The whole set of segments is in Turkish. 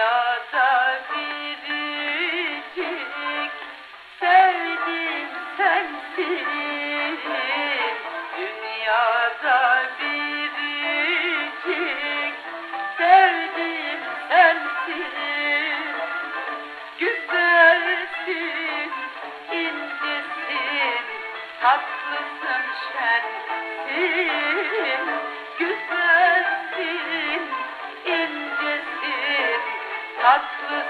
Dünyada biricik sevdim sensin Dünyada biricik sevdim sensin Güzelsin, incisin, tatlısın şensin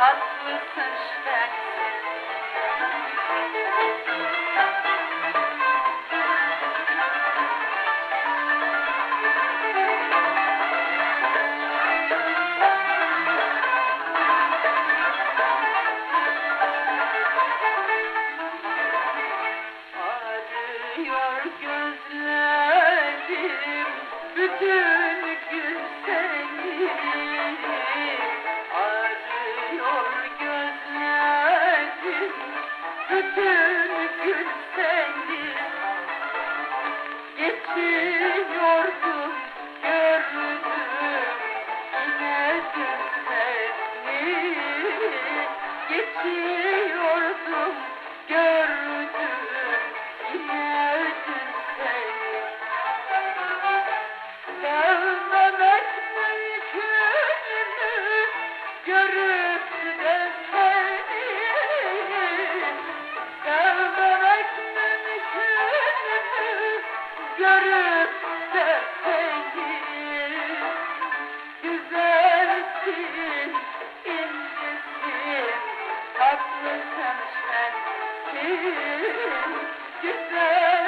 Arıyor gözlerim bütün gün bütün gün seni Geçiyordum gördüm yine dün seni Geçiyordum gördüm sensin